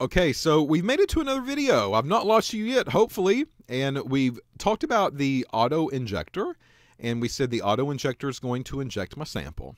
Okay, so we've made it to another video. I've not lost you yet, hopefully. And we've talked about the auto injector. And we said the auto injector is going to inject my sample.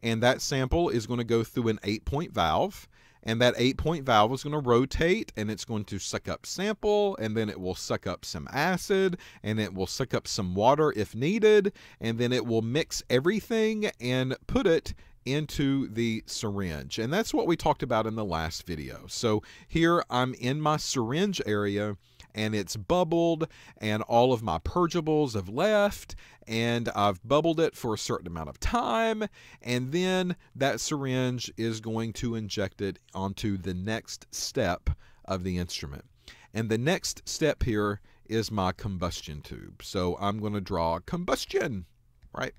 And that sample is going to go through an eight point valve. And that eight point valve is going to rotate and it's going to suck up sample. And then it will suck up some acid. And it will suck up some water if needed. And then it will mix everything and put it into the syringe. And that's what we talked about in the last video. So here I'm in my syringe area and it's bubbled and all of my purgables have left and I've bubbled it for a certain amount of time and then that syringe is going to inject it onto the next step of the instrument. And the next step here is my combustion tube. So I'm going to draw combustion, right?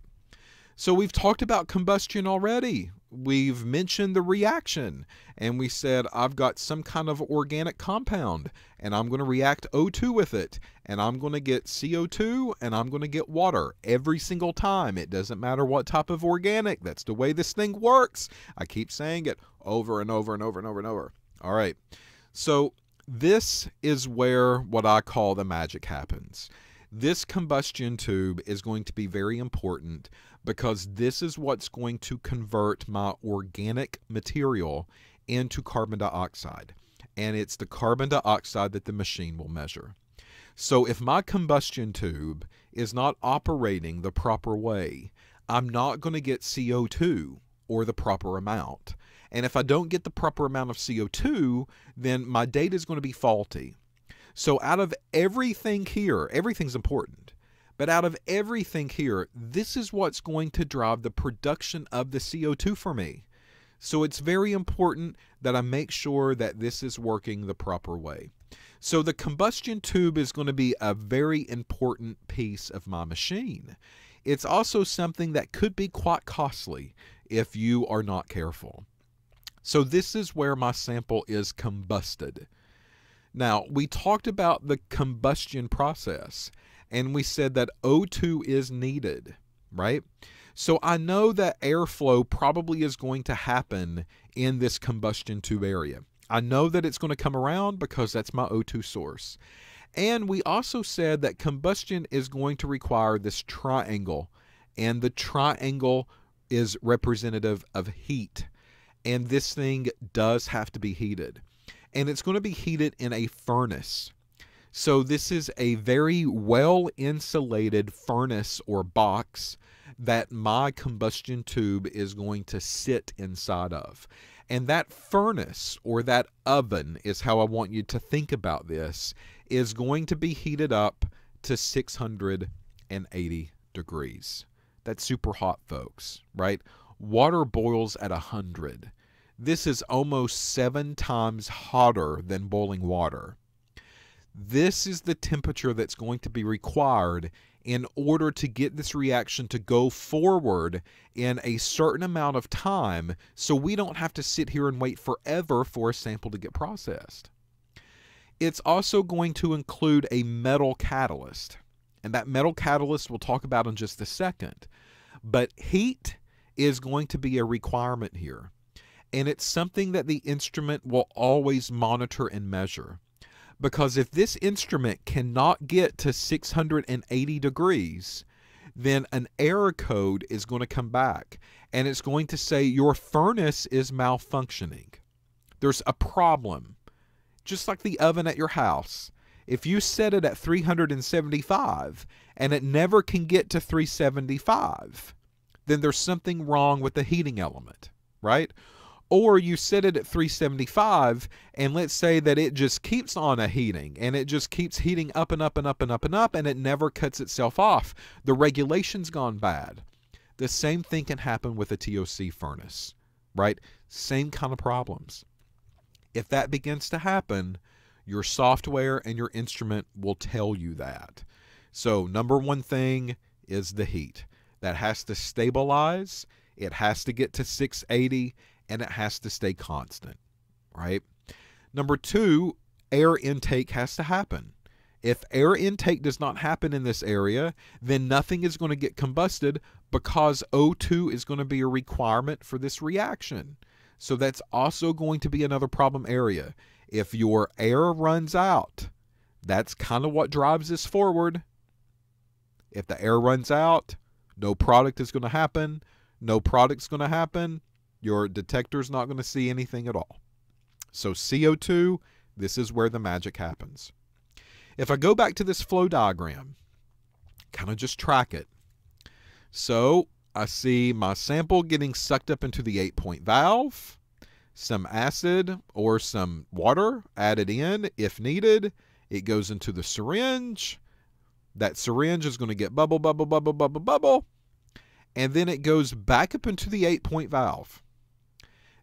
So we've talked about combustion already. We've mentioned the reaction, and we said I've got some kind of organic compound, and I'm going to react O2 with it, and I'm going to get CO2, and I'm going to get water every single time. It doesn't matter what type of organic. That's the way this thing works. I keep saying it over and over and over and over and over. All right. So this is where what I call the magic happens. This combustion tube is going to be very important because this is what's going to convert my organic material into carbon dioxide. And it's the carbon dioxide that the machine will measure. So if my combustion tube is not operating the proper way, I'm not going to get CO2 or the proper amount. And if I don't get the proper amount of CO2, then my data is going to be faulty. So out of everything here, everything's important. But out of everything here, this is what's going to drive the production of the CO2 for me. So it's very important that I make sure that this is working the proper way. So the combustion tube is going to be a very important piece of my machine. It's also something that could be quite costly if you are not careful. So this is where my sample is combusted. Now, we talked about the combustion process and we said that O2 is needed, right? So I know that airflow probably is going to happen in this combustion tube area. I know that it's going to come around because that's my O2 source. And we also said that combustion is going to require this triangle, and the triangle is representative of heat. And this thing does have to be heated. And it's going to be heated in a furnace. So this is a very well insulated furnace or box that my combustion tube is going to sit inside of. And that furnace or that oven is how I want you to think about this is going to be heated up to 680 degrees. That's super hot, folks, right? Water boils at 100. This is almost seven times hotter than boiling water. This is the temperature that's going to be required in order to get this reaction to go forward in a certain amount of time so we don't have to sit here and wait forever for a sample to get processed. It's also going to include a metal catalyst. And that metal catalyst we'll talk about in just a second. But heat is going to be a requirement here. And it's something that the instrument will always monitor and measure. Because if this instrument cannot get to 680 degrees, then an error code is going to come back and it's going to say your furnace is malfunctioning. There's a problem. Just like the oven at your house. If you set it at 375 and it never can get to 375, then there's something wrong with the heating element, right? Or you set it at 375 and let's say that it just keeps on a heating and it just keeps heating up and up and up and up and up and it never cuts itself off. The regulation's gone bad. The same thing can happen with a TOC furnace right? Same kind of problems. If that begins to happen your software and your instrument will tell you that. So number one thing is the heat. That has to stabilize. It has to get to 680 and it has to stay constant, right? Number two, air intake has to happen. If air intake does not happen in this area, then nothing is going to get combusted because O2 is going to be a requirement for this reaction. So that's also going to be another problem area. if your air runs out, that's kind of what drives this forward. If the air runs out, no product is going to happen. No product's going to happen. Your detector's not going to see anything at all. So CO2, this is where the magic happens. If I go back to this flow diagram, kind of just track it. So I see my sample getting sucked up into the eight point valve, some acid or some water added in if needed. It goes into the syringe. That syringe is going to get bubble, bubble, bubble, bubble, bubble. And then it goes back up into the eight point valve.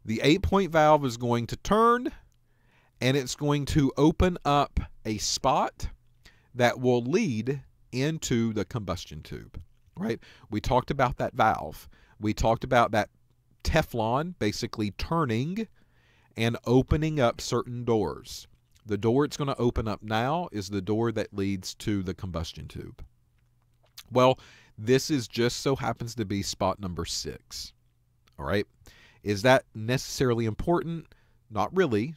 The eight point valve is going to turn and it's going to open up a spot that will lead into the combustion tube right? We talked about that valve. We talked about that Teflon basically turning and opening up certain doors. The door it's going to open up now is the door that leads to the combustion tube. Well, this is just so happens to be spot number six. All right. Is that necessarily important? Not really.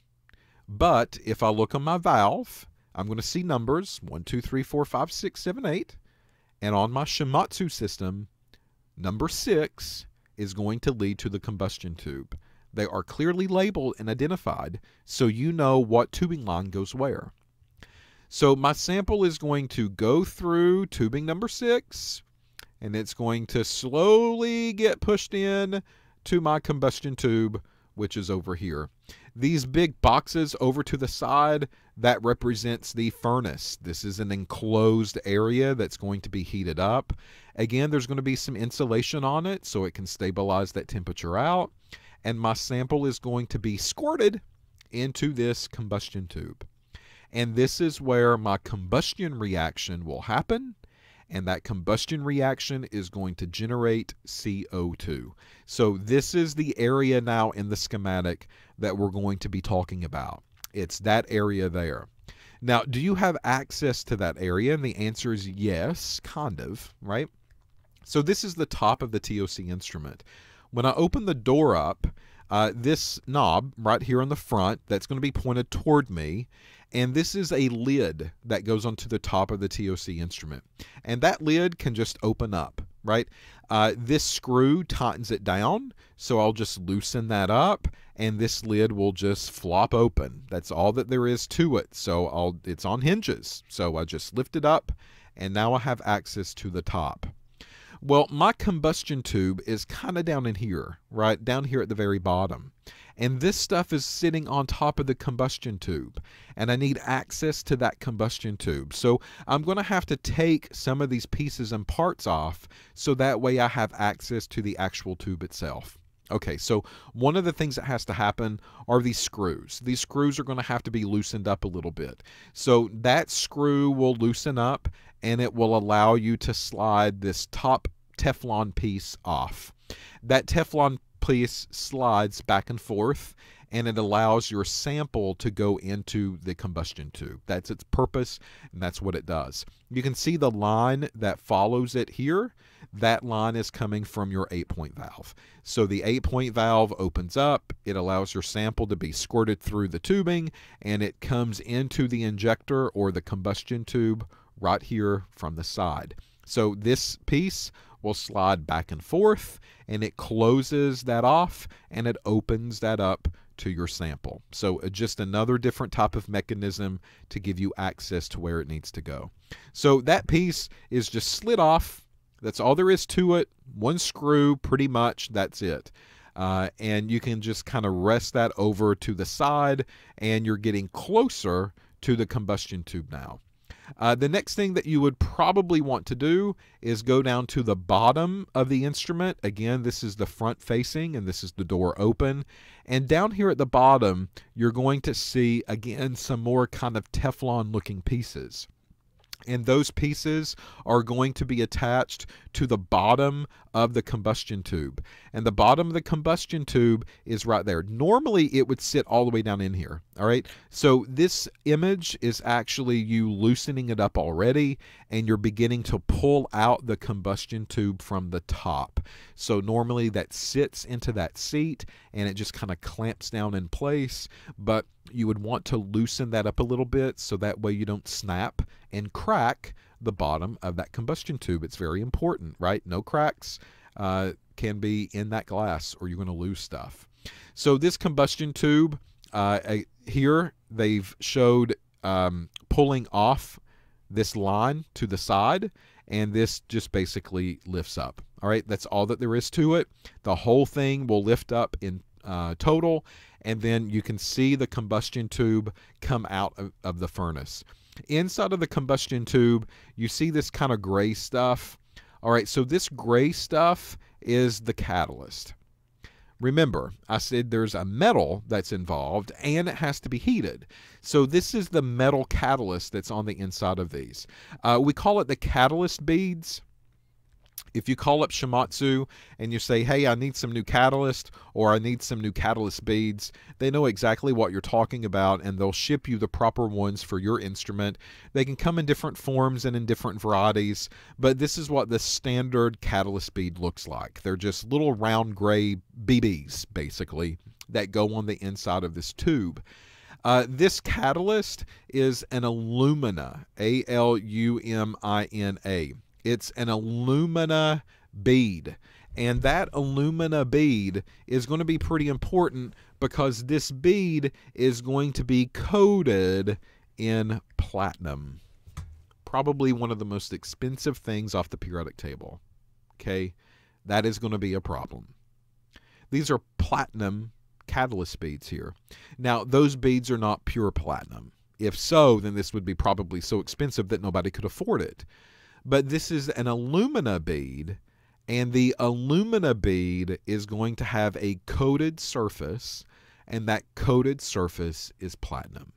But if I look on my valve, I'm going to see numbers 1, 2, 3, 4, 5, 6, 7, 8. And on my Shimadzu system, number six is going to lead to the combustion tube. They are clearly labeled and identified so you know what tubing line goes where. So my sample is going to go through tubing number six and it's going to slowly get pushed in to my combustion tube, which is over here. These big boxes over to the side, that represents the furnace. This is an enclosed area that's going to be heated up. Again, there's going to be some insulation on it so it can stabilize that temperature out. And my sample is going to be squirted into this combustion tube. And this is where my combustion reaction will happen and that combustion reaction is going to generate CO2. So this is the area now in the schematic that we're going to be talking about. It's that area there. Now, do you have access to that area? And the answer is yes, kind of, right? So this is the top of the TOC instrument. When I open the door up, uh, this knob right here on the front that's going to be pointed toward me and this is a lid that goes onto the top of the TOC instrument. And that lid can just open up right? Uh, this screw tightens it down so I'll just loosen that up and this lid will just flop open. That's all that there is to it. So I'll it's on hinges. So I just lift it up and now I have access to the top. Well, my combustion tube is kind of down in here, right? Down here at the very bottom. And this stuff is sitting on top of the combustion tube. And I need access to that combustion tube. So I'm going to have to take some of these pieces and parts off so that way I have access to the actual tube itself. Okay, so one of the things that has to happen are these screws. These screws are going to have to be loosened up a little bit. So that screw will loosen up and it will allow you to slide this top Teflon piece off. That Teflon piece slides back and forth and it allows your sample to go into the combustion tube. That's its purpose and that's what it does. You can see the line that follows it here. That line is coming from your eight point valve. So the eight point valve opens up, it allows your sample to be squirted through the tubing, and it comes into the injector or the combustion tube right here from the side. So this piece will slide back and forth and it closes that off and it opens that up to your sample. So uh, just another different type of mechanism to give you access to where it needs to go. So that piece is just slid off. That's all there is to it. One screw, pretty much, that's it. Uh, and you can just kind of rest that over to the side and you're getting closer to the combustion tube now. Uh, the next thing that you would probably want to do is go down to the bottom of the instrument. Again, this is the front facing and this is the door open. And down here at the bottom, you're going to see, again, some more kind of Teflon looking pieces and those pieces are going to be attached to the bottom of the combustion tube. And the bottom of the combustion tube is right there. Normally it would sit all the way down in here, all right? So this image is actually you loosening it up already and you're beginning to pull out the combustion tube from the top. So normally that sits into that seat and it just kind of clamps down in place, but you would want to loosen that up a little bit so that way you don't snap and crack the bottom of that combustion tube. It's very important, right? No cracks uh, can be in that glass or you're going to lose stuff. So this combustion tube uh, here, they've showed um, pulling off this line to the side and this just basically lifts up. All right, that's all that there is to it. The whole thing will lift up in uh, total, and then you can see the combustion tube come out of, of the furnace. Inside of the combustion tube, you see this kind of gray stuff. All right, so this gray stuff is the catalyst. Remember, I said there's a metal that's involved and it has to be heated. So this is the metal catalyst that's on the inside of these. Uh, we call it the catalyst beads if you call up Shimadzu and you say, hey, I need some new catalyst or I need some new catalyst beads, they know exactly what you're talking about and they'll ship you the proper ones for your instrument. They can come in different forms and in different varieties, but this is what the standard catalyst bead looks like. They're just little round gray BBs, basically, that go on the inside of this tube. Uh, this catalyst is an alumina, A L U M I N A. It's an alumina bead. And that alumina bead is going to be pretty important because this bead is going to be coated in platinum. Probably one of the most expensive things off the periodic table. Okay, that is going to be a problem. These are platinum catalyst beads here. Now, those beads are not pure platinum. If so, then this would be probably so expensive that nobody could afford it but this is an alumina bead and the alumina bead is going to have a coated surface and that coated surface is platinum.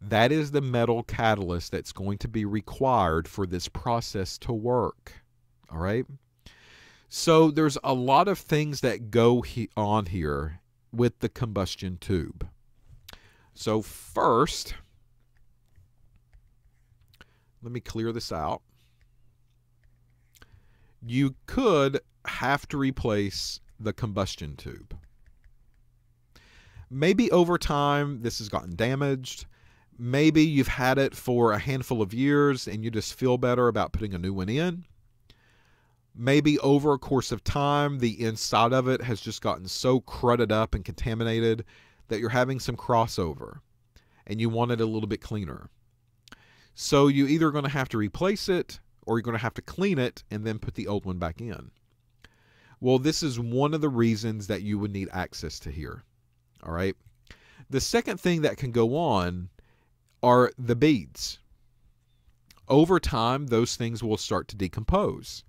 That is the metal catalyst that's going to be required for this process to work. All right? So there's a lot of things that go he on here with the combustion tube. So first, let me clear this out you could have to replace the combustion tube. Maybe over time this has gotten damaged. Maybe you've had it for a handful of years and you just feel better about putting a new one in. Maybe over a course of time, the inside of it has just gotten so crudded up and contaminated that you're having some crossover and you want it a little bit cleaner. So you either going to have to replace it or you're going to have to clean it and then put the old one back in. Well, this is one of the reasons that you would need access to here. All right. The second thing that can go on are the beads. Over time, those things will start to decompose,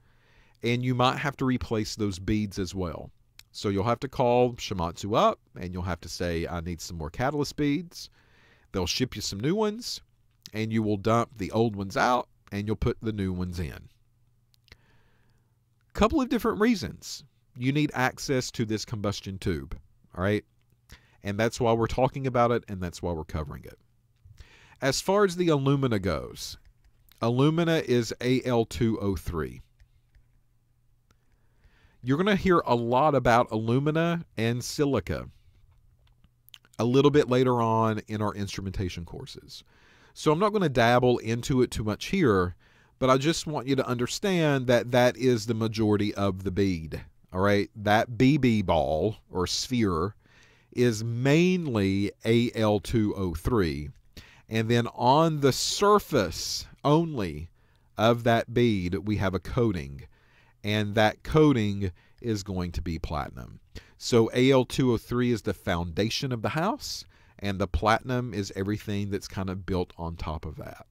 and you might have to replace those beads as well. So you'll have to call Shimadzu up and you'll have to say, I need some more catalyst beads. They'll ship you some new ones, and you will dump the old ones out and you'll put the new ones in. Couple of different reasons you need access to this combustion tube, all right? And that's why we're talking about it and that's why we're covering it. As far as the alumina goes, alumina is Al2O3. You're going to hear a lot about alumina and silica a little bit later on in our instrumentation courses. So I'm not going to dabble into it too much here, but I just want you to understand that that is the majority of the bead. All right, that BB ball or sphere is mainly Al2O3. And then on the surface only of that bead, we have a coating. And that coating is going to be platinum. So Al2O3 is the foundation of the house and the platinum is everything that's kind of built on top of that.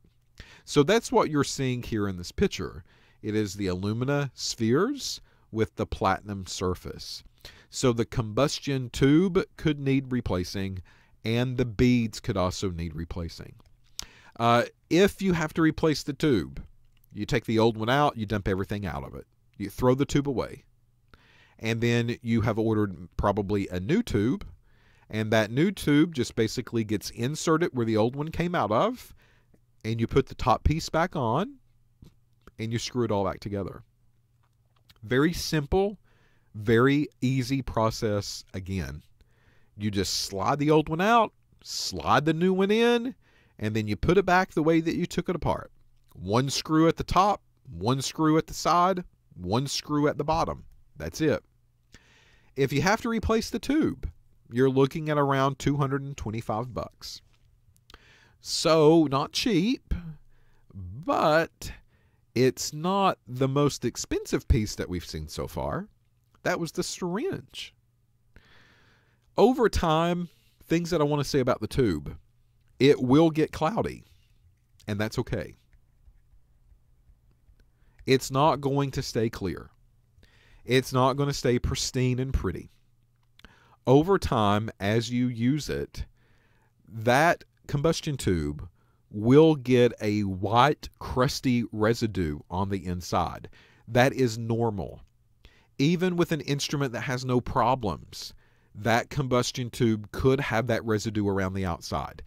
So that's what you're seeing here in this picture. It is the alumina spheres with the platinum surface. So the combustion tube could need replacing and the beads could also need replacing. Uh, if you have to replace the tube, you take the old one out, you dump everything out of it. You throw the tube away. And then you have ordered probably a new tube and that new tube just basically gets inserted where the old one came out of, and you put the top piece back on, and you screw it all back together. Very simple, very easy process again. You just slide the old one out, slide the new one in, and then you put it back the way that you took it apart. One screw at the top, one screw at the side, one screw at the bottom. That's it. If you have to replace the tube, you're looking at around 225 bucks. So, not cheap, but it's not the most expensive piece that we've seen so far. That was the syringe. Over time, things that I want to say about the tube. It will get cloudy, and that's okay. It's not going to stay clear. It's not going to stay pristine and pretty. Over time, as you use it, that combustion tube will get a white, crusty residue on the inside. That is normal. Even with an instrument that has no problems, that combustion tube could have that residue around the outside.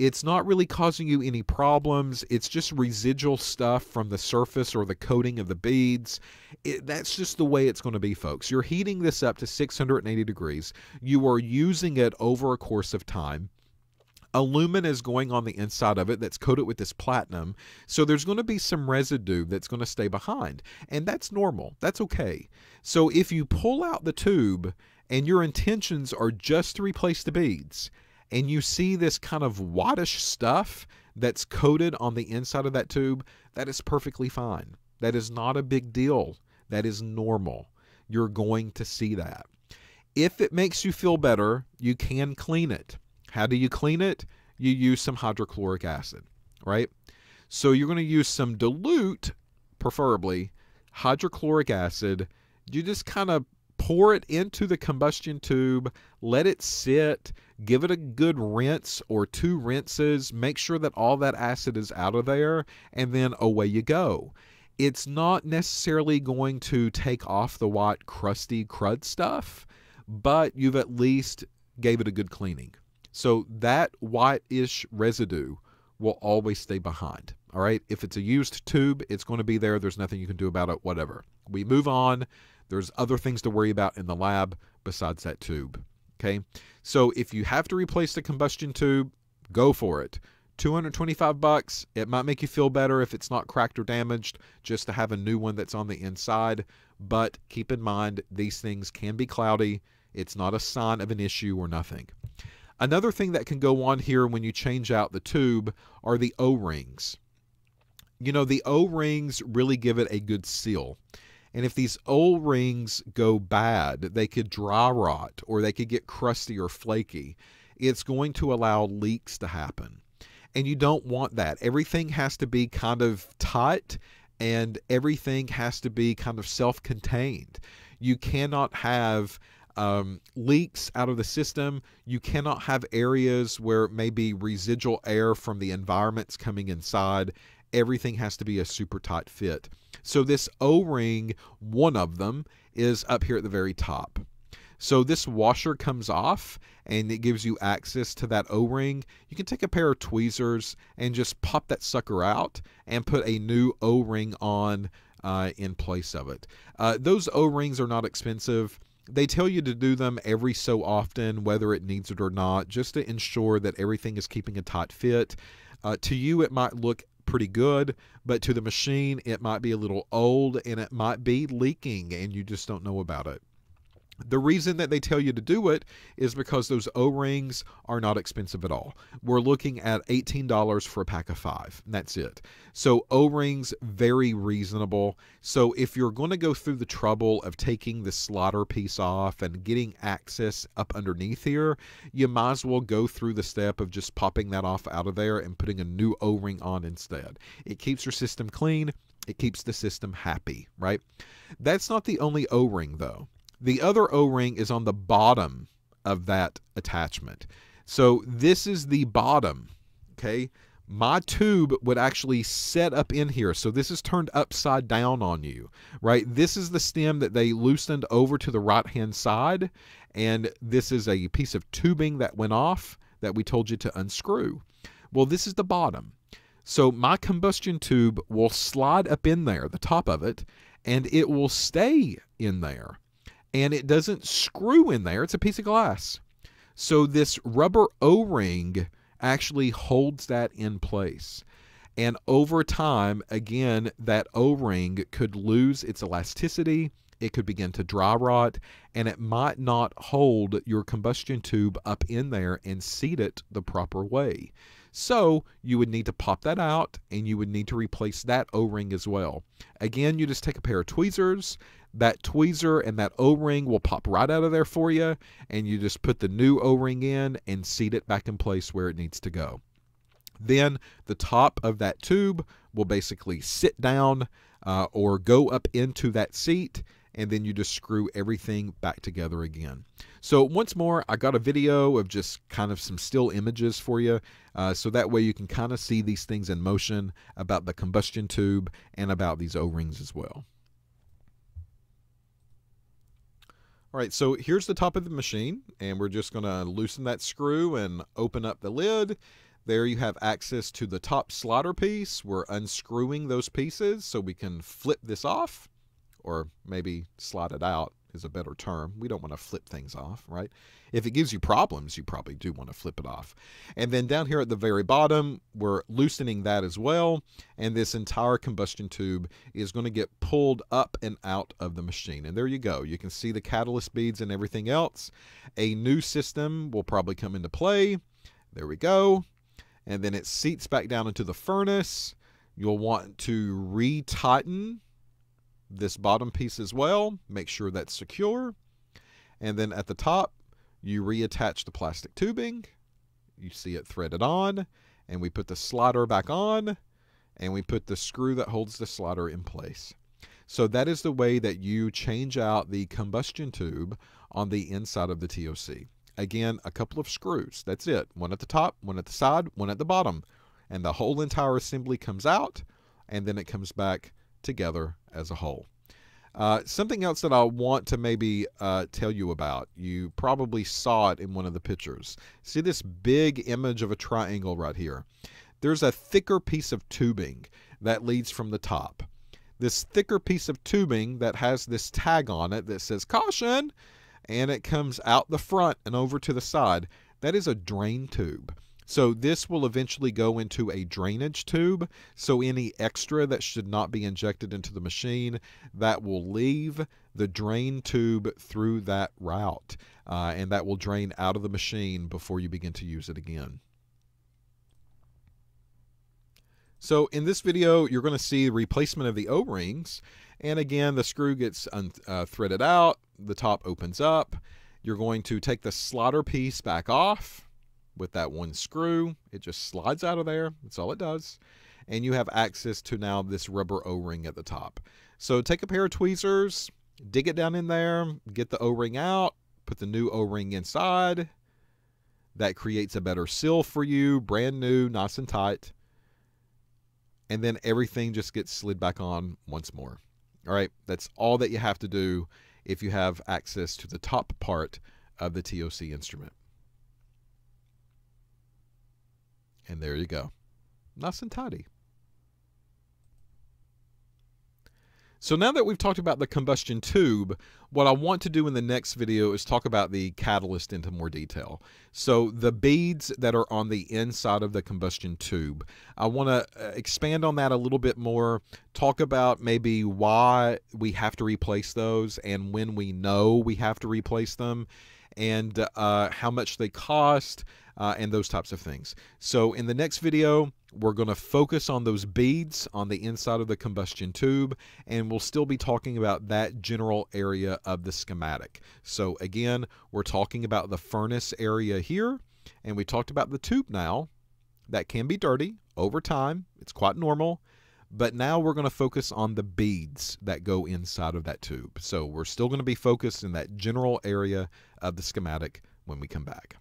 It's not really causing you any problems. It's just residual stuff from the surface or the coating of the beads. It, that's just the way it's going to be, folks. You're heating this up to 680 degrees. You are using it over a course of time aluminum is going on the inside of it that's coated with this platinum. So there's going to be some residue that's going to stay behind. And that's normal. That's okay. So if you pull out the tube and your intentions are just to replace the beads, and you see this kind of whitish stuff that's coated on the inside of that tube, that is perfectly fine. That is not a big deal. That is normal. You're going to see that. If it makes you feel better, you can clean it. How do you clean it? You use some hydrochloric acid, right? So you're going to use some dilute, preferably hydrochloric acid. You just kind of pour it into the combustion tube, let it sit, give it a good rinse or two rinses, make sure that all that acid is out of there, and then away you go. It's not necessarily going to take off the white, crusty crud stuff, but you've at least gave it a good cleaning. So that whitish residue will always stay behind. All right. If it's a used tube, it's going to be there. There's nothing you can do about it, whatever. We move on. There's other things to worry about in the lab besides that tube. Okay. So if you have to replace the combustion tube, go for it. 225 bucks. It might make you feel better if it's not cracked or damaged just to have a new one that's on the inside. But keep in mind, these things can be cloudy. It's not a sign of an issue or nothing. Another thing that can go on here when you change out the tube are the O-rings. You know, the O-rings really give it a good seal. And if these O-rings go bad, they could dry rot or they could get crusty or flaky. It's going to allow leaks to happen. And you don't want that. Everything has to be kind of tight and everything has to be kind of self contained. You cannot have um, leaks out of the system. You cannot have areas where maybe residual air from the environment's coming inside. Everything has to be a super tight fit. So this O-ring, one of them, is up here at the very top. So this washer comes off and it gives you access to that O-ring. You can take a pair of tweezers and just pop that sucker out and put a new O-ring on uh, in place of it. Uh, those O-rings are not expensive they tell you to do them every so often, whether it needs it or not, just to ensure that everything is keeping a tight fit. Uh, to you, it might look pretty good, but to the machine, it might be a little old and it might be leaking and you just don't know about it. The reason that they tell you to do it is because those O rings are not expensive at all. We're looking at $18 for a pack of five. that's it. So O rings, very reasonable. So if you're going to go through the trouble of taking the slaughter piece off and getting access up underneath here, you might as well go through the step of just popping that off out of there and putting a new O ring on instead. It keeps your system clean. It keeps the system happy, right? That's not the only O ring, though. The other O-ring is on the bottom of that attachment. So this is the bottom, okay? My tube would actually set up in here. So this is turned upside down on you, right? This is the stem that they loosened over to the right-hand side. And this is a piece of tubing that went off that we told you to unscrew. Well, this is the bottom. So my combustion tube will slide up in there, the top of it, and it will stay in there and it doesn't screw in there. It's a piece of glass. So this rubber O-ring actually holds that in place. And over time, again, that O ring could lose its elasticity, it could begin to dry rot, and it might not hold your combustion tube up in there and seat it the proper way. So you would need to pop that out and you would need to replace that O-ring as well. Again, you just take a pair of tweezers, that tweezer and that O-ring will pop right out of there for you and you just put the new O-ring in and seat it back in place where it needs to go. Then the top of that tube will basically sit down uh, or go up into that seat and then you just screw everything back together again. So once more, I got a video of just kind of some still images for you, uh, so that way you can kind of see these things in motion about the combustion tube and about these O-rings as well. All right, so here's the top of the machine, and we're just going to loosen that screw and open up the lid. There you have access to the top slider piece. We're unscrewing those pieces so we can flip this off, or maybe slide it out is a better term. We don't want to flip things off, right? If it gives you problems, you probably do want to flip it off. And then down here at the very bottom, we're loosening that as well. And this entire combustion tube is going to get pulled up and out of the machine. And there you go. You can see the catalyst beads and everything else. A new system will probably come into play. There we go and then it seats back down into the furnace. You'll want to retighten this bottom piece as well. Make sure that's secure. And then at the top, you reattach the plastic tubing. You see it threaded on. And we put the slider back on. And we put the screw that holds the slider in place. So that is the way that you change out the combustion tube on the inside of the TOC. Again, a couple of screws. That's it. One at the top, one at the side, one at the bottom. And the whole entire assembly comes out, and then it comes back together as a whole. Uh, something else that I want to maybe uh, tell you about. You probably saw it in one of the pictures. See this big image of a triangle right here? There's a thicker piece of tubing that leads from the top. This thicker piece of tubing that has this tag on it that says caution and it comes out the front and over to the side. That is a drain tube. So this will eventually go into a drainage tube. So any extra that should not be injected into the machine, that will leave the drain tube through that route. Uh, and that will drain out of the machine before you begin to use it again. So in this video, you're going to see the replacement of the O-rings. And again, the screw gets uh, threaded out, the top opens up. You're going to take the slider piece back off with that one screw. It just slides out of there. That's all it does. And you have access to now this rubber O-ring at the top. So take a pair of tweezers, dig it down in there, get the O-ring out, put the new O-ring inside. That creates a better seal for you, brand new, nice and tight. And then everything just gets slid back on once more. All right, that's all that you have to do if you have access to the top part of the TOC instrument. And there you go. Nice and tidy. So now that we've talked about the combustion tube, what I want to do in the next video is talk about the catalyst into more detail. So the beads that are on the inside of the combustion tube, I want to uh, expand on that a little bit more, talk about maybe why we have to replace those and when we know we have to replace them and uh, how much they cost uh, and those types of things. So in the next video, we're going to focus on those beads on the inside of the combustion tube, and we'll still be talking about that general area of the schematic. So again, we're talking about the furnace area here, and we talked about the tube now. That can be dirty over time. It's quite normal. But now we're going to focus on the beads that go inside of that tube. So we're still going to be focused in that general area of the schematic when we come back.